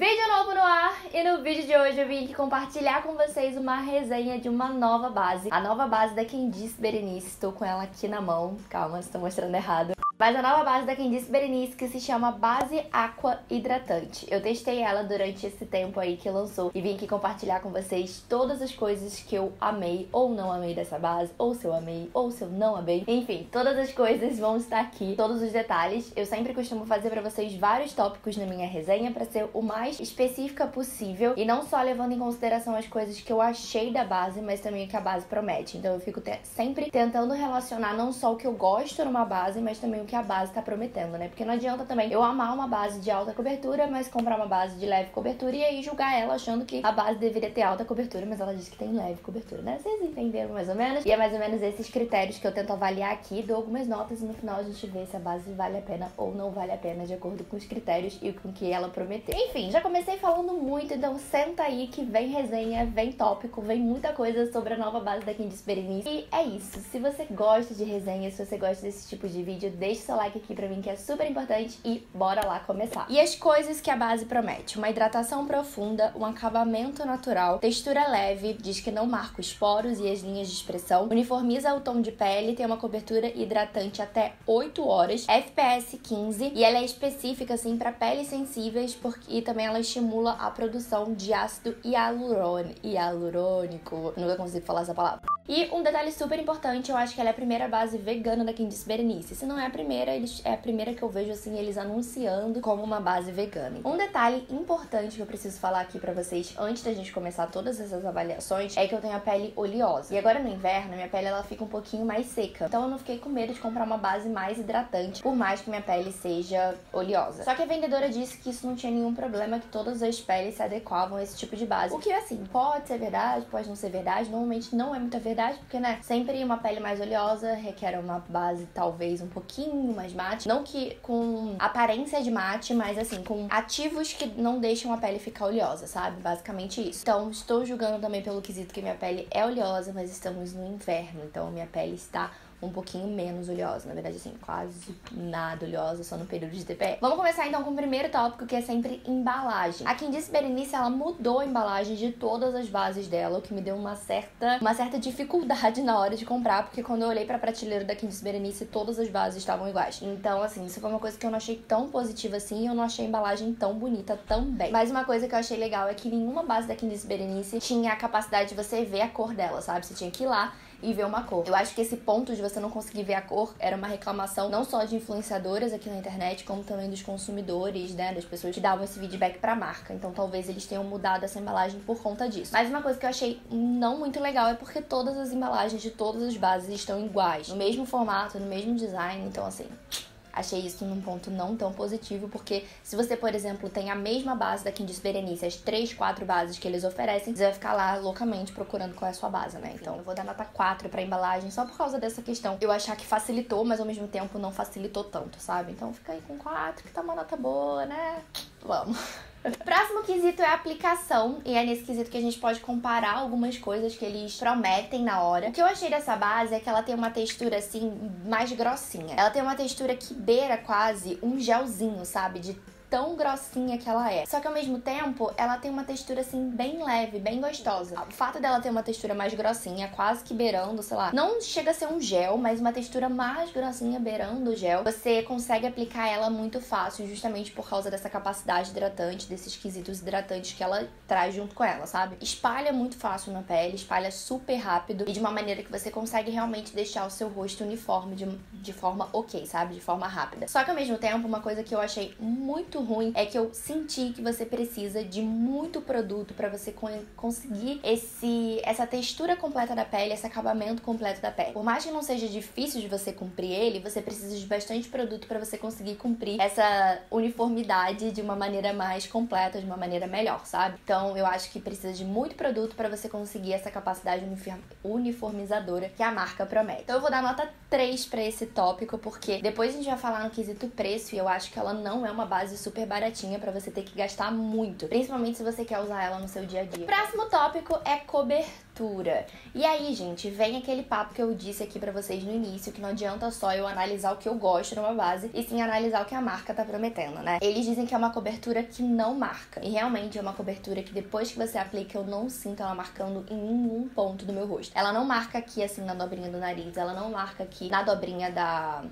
Vídeo novo no ar e no vídeo de hoje eu vim aqui compartilhar com vocês uma resenha de uma nova base. A nova base da Candice Berenice, estou com ela aqui na mão. Calma, estou mostrando errado. Mas a nova base da Candice Berenice que se chama Base Aqua Hidratante. Eu testei ela durante esse tempo aí que lançou e vim aqui compartilhar com vocês todas as coisas que eu amei ou não amei dessa base, ou se eu amei ou se eu não amei. Enfim, todas as coisas vão estar aqui, todos os detalhes. Eu sempre costumo fazer para vocês vários tópicos na minha resenha para ser o mais específica possível e não só levando em consideração as coisas que eu achei da base, mas também o que a base promete. Então eu fico te sempre tentando relacionar não só o que eu gosto numa base, mas também o que a base tá prometendo, né? Porque não adianta também eu amar uma base de alta cobertura, mas comprar uma base de leve cobertura e aí julgar ela achando que a base deveria ter alta cobertura, mas ela diz que tem leve cobertura, né? Vocês entenderam mais ou menos? E é mais ou menos esses critérios que eu tento avaliar aqui, dou algumas notas e no final a gente vê se a base vale a pena ou não vale a pena, de acordo com os critérios e com o que ela prometeu. Enfim, já comecei falando muito, então senta aí que vem resenha, vem tópico, vem muita coisa sobre a nova base da Candice Berenice. E é isso. Se você gosta de resenha, se você gosta desse tipo de vídeo, deixe seu like aqui pra mim que é super importante e bora lá começar. E as coisas que a base promete: uma hidratação profunda, um acabamento natural, textura leve, diz que não marca os poros e as linhas de expressão, uniformiza o tom de pele, tem uma cobertura hidratante até 8 horas, FPS 15 e ela é específica assim para peles sensíveis porque e também ela estimula a produção de ácido hialurônico. Nunca consigo falar essa palavra. E um detalhe super importante, eu acho que ela é a primeira base vegana da Candice Berenice. Se não é a primeira, é a primeira que eu vejo assim eles anunciando como uma base vegana. Um detalhe importante que eu preciso falar aqui para vocês antes da gente começar todas essas avaliações é que eu tenho a pele oleosa. E agora no inverno, minha pele ela fica um pouquinho mais seca. Então eu não fiquei com medo de comprar uma base mais hidratante, por mais que minha pele seja oleosa. Só que a vendedora disse que isso não tinha nenhum problema, que todas as peles se adequavam a esse tipo de base. O que assim, pode ser verdade, pode não ser verdade, normalmente não é muita verdade verdade, porque, né, sempre uma pele mais oleosa requer uma base talvez um pouquinho mais mate. Não que com aparência de mate, mas assim, com ativos que não deixam a pele ficar oleosa, sabe? Basicamente isso. Então, estou julgando também pelo quesito que minha pele é oleosa, mas estamos no inverno, então minha pele está um pouquinho menos oleosa. Na verdade, assim, quase nada oleosa, só no período de TPE. Vamos começar então com o primeiro tópico, que é sempre embalagem. A Candice Berenice, ela mudou a embalagem de todas as bases dela, o que me deu uma certa, uma certa dificuldade na hora de comprar, porque quando eu olhei pra prateleira da Candice Berenice, todas as bases estavam iguais. Então, assim, isso foi uma coisa que eu não achei tão positiva assim, e eu não achei a embalagem tão bonita também. Mas uma coisa que eu achei legal é que nenhuma base da Candice Berenice tinha a capacidade de você ver a cor dela, sabe? Você tinha que ir lá e ver uma cor. Eu acho que esse ponto de você não conseguir ver a cor era uma reclamação não só de influenciadoras aqui na internet, como também dos consumidores, né, das pessoas que davam esse feedback pra marca. Então talvez eles tenham mudado essa embalagem por conta disso. Mas uma coisa que eu achei não muito legal é porque todas as embalagens de todas as bases estão iguais, no mesmo formato, no mesmo design, então assim, Achei isso num ponto não tão positivo, porque se você, por exemplo, tem a mesma base da Candice Berenice, as três, quatro bases que eles oferecem, você vai ficar lá loucamente procurando qual é a sua base, né? Então eu vou dar nota 4 pra embalagem só por causa dessa questão. Eu achar que facilitou, mas ao mesmo tempo não facilitou tanto, sabe? Então fica aí com 4, que tá uma nota boa, né? Vamos. Próximo quesito é a aplicação, e é nesse quesito que a gente pode comparar algumas coisas que eles prometem na hora. O que eu achei dessa base é que ela tem uma textura assim mais grossinha. Ela tem uma textura que beira quase um gelzinho, sabe? De tão grossinha que ela é. Só que ao mesmo tempo, ela tem uma textura assim bem leve, bem gostosa. O fato dela ter uma textura mais grossinha, quase que beirando, sei lá, não chega a ser um gel, mas uma textura mais grossinha beirando o gel, você consegue aplicar ela muito fácil, justamente por causa dessa capacidade hidratante, desses quesitos hidratantes que ela traz junto com ela, sabe? Espalha muito fácil na pele, espalha super rápido e de uma maneira que você consegue realmente deixar o seu rosto uniforme de, de forma ok, sabe? De forma rápida. Só que ao mesmo tempo, uma coisa que eu achei muito ruim é que eu senti que você precisa de muito produto para você conseguir esse essa textura completa da pele, esse acabamento completo da pele. Por mais que não seja difícil de você cumprir ele, você precisa de bastante produto para você conseguir cumprir essa uniformidade de uma maneira mais completa, de uma maneira melhor, sabe? Então, eu acho que precisa de muito produto para você conseguir essa capacidade uniformizadora que a marca promete. Então, eu vou dar nota 3 para esse tópico porque depois a gente vai falar no quesito preço e eu acho que ela não é uma base super super baratinha para você ter que gastar muito, principalmente se você quer usar ela no seu dia a dia. Próximo tópico é cobertura. E aí, gente, vem aquele papo que eu disse aqui para vocês no início, que não adianta só eu analisar o que eu gosto numa base e sim analisar o que a marca tá prometendo, né? Eles dizem que é uma cobertura que não marca. E realmente é uma cobertura que depois que você aplica, eu não sinto ela marcando em nenhum ponto do meu rosto. Ela não marca aqui assim na dobrinha do nariz, ela não marca aqui na dobrinha da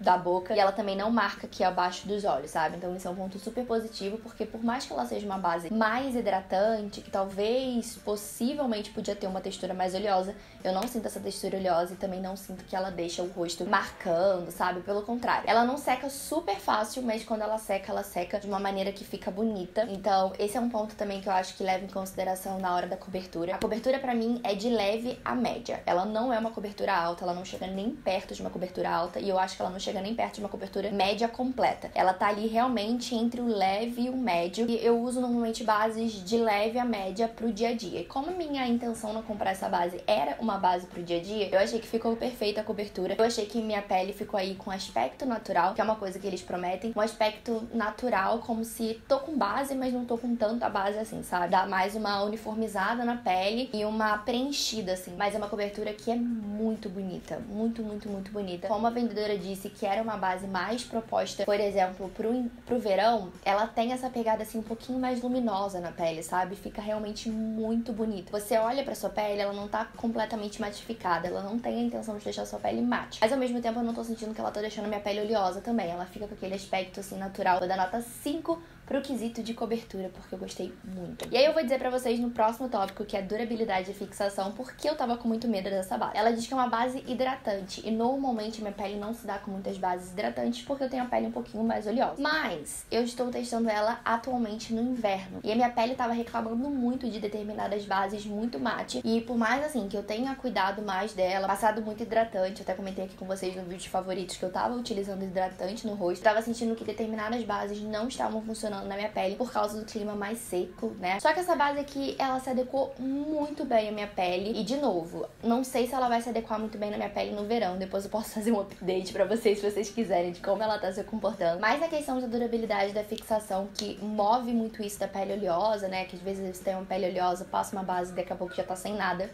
da boca e ela também não marca aqui abaixo dos olhos, sabe? Então isso é um ponto super positivo, porque por mais que ela seja uma base mais hidratante, que talvez, possivelmente, podia ter uma textura mais oleosa, eu não sinto essa textura oleosa e também não sinto que ela deixa o rosto marcando, sabe? Pelo contrário. Ela não seca super fácil, mas quando ela seca, ela seca de uma maneira que fica bonita. Então, esse é um ponto também que eu acho que leva em consideração na hora da cobertura. A cobertura para mim é de leve a média. Ela não é uma cobertura alta, ela não chega nem perto de uma cobertura alta e eu acho que ela não chega nem perto de uma cobertura média completa. Ela tá ali realmente entre o leve e o médio. E eu uso normalmente bases de leve a média pro dia a dia. E como minha intenção não comprar essa base era uma base pro dia a dia, eu achei que ficou perfeita a cobertura. Eu achei que minha pele ficou aí com aspecto natural, que é uma coisa que eles prometem, um aspecto natural, como se tô com base, mas não tô com tanta base assim, sabe? Dá mais uma uniformizada na pele e uma preenchida assim. Mas é uma cobertura que é muito bonita, muito, muito, muito bonita. Como a vendedora disse, que era uma base mais proposta, por exemplo, pro, pro verão, ela tem essa pegada assim um pouquinho mais luminosa na pele, sabe? Fica realmente muito bonita. Você olha pra sua pele, ela não tá completamente matificada, ela não tem a intenção de deixar sua pele mate. Mas ao mesmo tempo eu não tô sentindo que ela tá deixando minha pele oleosa também. Ela fica com aquele aspecto assim natural. Dar nota 5 pro quesito de cobertura, porque eu gostei muito. E aí eu vou dizer para vocês no próximo tópico, que é durabilidade e fixação, porque eu tava com muito medo dessa base. Ela diz que é uma base hidratante, e normalmente minha pele não se dá com muitas bases hidratantes, porque eu tenho a pele um pouquinho mais oleosa. Mas eu estou testando ela atualmente no inverno, e a minha pele tava reclamando muito de determinadas bases muito mate, e por mais assim que eu tenha cuidado mais dela, passado muito hidratante, até comentei aqui com vocês no vídeo de favoritos que eu tava utilizando hidratante no rosto, tava sentindo que determinadas bases não estavam funcionando na minha pele por causa do clima mais seco, né? Só que essa base aqui, ela se adequou muito bem à minha pele. E de novo, não sei se ela vai se adequar muito bem na minha pele no verão. Depois eu posso fazer um update para vocês, se vocês quiserem, de como ela tá se comportando. Mas a questão da durabilidade da fixação, que move muito isso da pele oleosa, né? Que às vezes você tem uma pele oleosa, passa uma base e daqui a pouco já tá sem nada.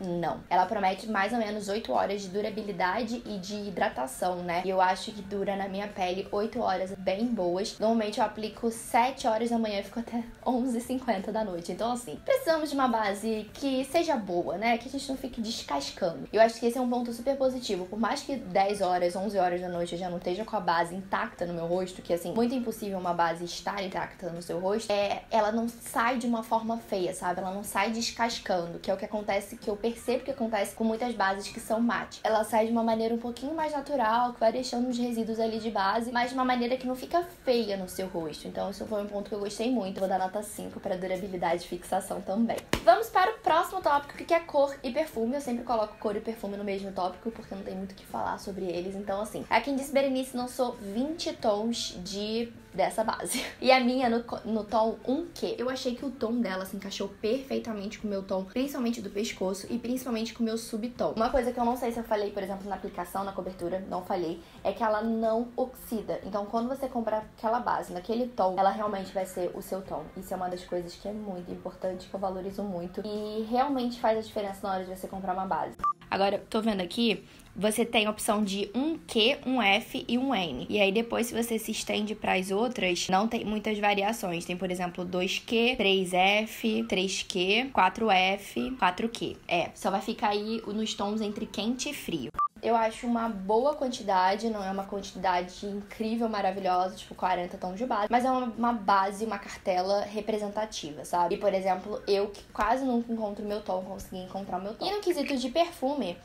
Não. Ela promete mais ou menos 8 horas de durabilidade e de hidratação, né? E eu acho que dura na minha pele 8 horas bem boas. Normalmente eu aplico 7 horas da manhã e fico até 11h50 da noite. Então, assim, precisamos de uma base que seja boa, né? Que a gente não fique descascando. Eu acho que esse é um ponto super positivo. Por mais que 10 horas, 11 horas da noite eu já não esteja com a base intacta no meu rosto, que assim, muito impossível uma base estar intacta no seu rosto, é, ela não sai de uma forma feia, sabe? Ela não sai descascando, que é o que acontece que eu percebo que acontece com muitas bases que são mate. Ela sai de uma maneira um pouquinho mais natural, que vai deixando os resíduos ali de base, mas de uma maneira que não fica feia no seu rosto. Então, isso foi um ponto que eu gostei muito. Vou dar nota 5 para durabilidade e fixação também. Vamos para o próximo tópico, que é cor e perfume. Eu sempre coloco cor e perfume no mesmo tópico, porque não tem muito o que falar sobre eles. Então, assim, a Quem Disse Berenice lançou 20 tons de dessa base. E a minha no, no tom 1Q. Eu achei que o tom dela se encaixou perfeitamente com o meu tom, principalmente do pescoço e principalmente com o meu subtom. Uma coisa que eu não sei se eu falei, por exemplo, na aplicação, na cobertura, não falei, é que ela não oxida. Então, quando você comprar aquela base naquele tom, ela realmente vai ser o seu tom. Isso é uma das coisas que é muito importante, que eu valorizo muito e realmente faz a diferença na hora de você comprar uma base. Agora, tô vendo aqui, você tem a opção de um Q, um F e um N. E aí depois, se você se estende para as outras, não tem muitas variações. Tem, por exemplo, 2Q, 3F, 3Q, 4F, 4Q. É, só vai ficar aí nos tons entre quente e frio. Eu acho uma boa quantidade, não é uma quantidade incrível, maravilhosa, tipo 40 tons de base, mas é uma, uma base, uma cartela representativa, sabe? E, por exemplo, eu que quase nunca encontro meu tom, consegui encontrar meu tom. E no quesito de perfume,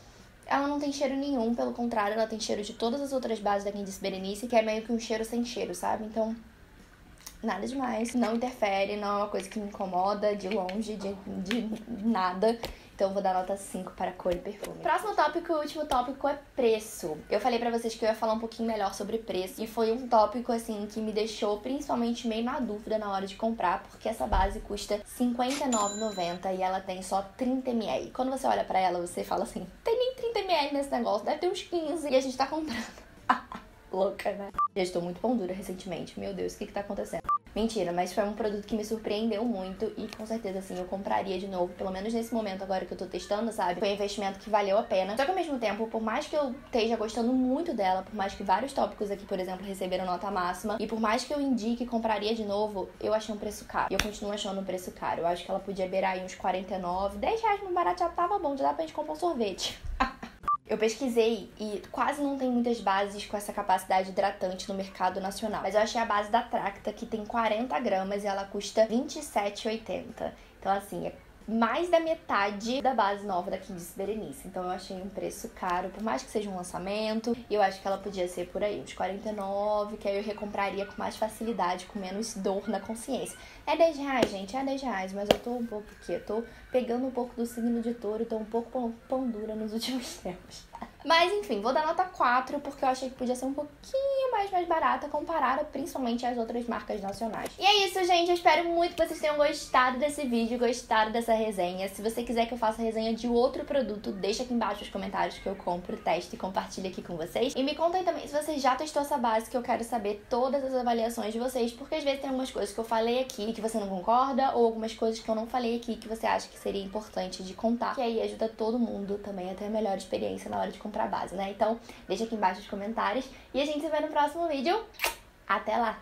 ela não tem cheiro nenhum, pelo contrário, ela tem cheiro de todas as outras bases da Candice Berenice, que é meio que um cheiro sem cheiro, sabe? Então, nada demais, não interfere, não é uma coisa que me incomoda de longe, de, de nada. Então vou dar nota 5 para cor e perfume. Próximo tópico, o último tópico é preço. Eu falei para vocês que eu ia falar um pouquinho melhor sobre preço e foi um tópico assim que me deixou principalmente meio na dúvida na hora de comprar, porque essa base custa R$ 59,90 e ela tem só 30 ml. Quando você olha para ela, você fala assim: "Tem nem 30 ml nesse negócio, deve ter uns 15" e a gente tá comprando Louca, né? Já estou muito pão dura recentemente. Meu Deus, o que que tá acontecendo? Mentira, mas foi um produto que me surpreendeu muito e com certeza, assim, eu compraria de novo, pelo menos nesse momento agora que eu tô testando, sabe? Foi um investimento que valeu a pena. Só que ao mesmo tempo, por mais que eu esteja gostando muito dela, por mais que vários tópicos aqui, por exemplo, receberam nota máxima, e por mais que eu indique compraria de novo, eu achei um preço caro. E eu continuo achando um preço caro. Eu acho que ela podia beirar aí uns 49, 10 reais no barato já tava bom, já dá pra gente comprar um sorvete. Eu pesquisei e quase não tem muitas bases com essa capacidade hidratante no mercado nacional. Mas eu achei a base da Tracta, que tem 40 gramas e ela custa R$27,80. Então, assim, é mais da metade da base nova da Candice Berenice. Então eu achei um preço caro, por mais que seja um lançamento. Eu acho que ela podia ser por aí, uns 49, que aí eu recompraria com mais facilidade, com menos dor na consciência. É 10 reais, gente, é 10 reais, mas eu tô um pouco que eu tô pegando um pouco do signo de touro, tô um pouco pão dura nos últimos tempos. Mas enfim, vou dar nota 4 porque eu achei que podia ser um pouquinho mais, mais barata comparada principalmente às outras marcas nacionais. E é isso, gente. Eu espero muito que vocês tenham gostado desse vídeo, gostado dessa resenha. Se você quiser que eu faça resenha de outro produto, deixa aqui embaixo nos comentários que eu compro, testo e compartilho aqui com vocês. E me contem também se você já testou essa base, que eu quero saber todas as avaliações de vocês, porque às vezes tem algumas coisas que eu falei aqui que você não concorda, ou algumas coisas que eu não falei aqui que você acha que seria importante de contar. Que aí ajuda todo mundo também a ter a melhor experiência na hora de comprar base, né? Então, deixa aqui embaixo nos comentários e a gente se vê no próximo vídeo. Até lá!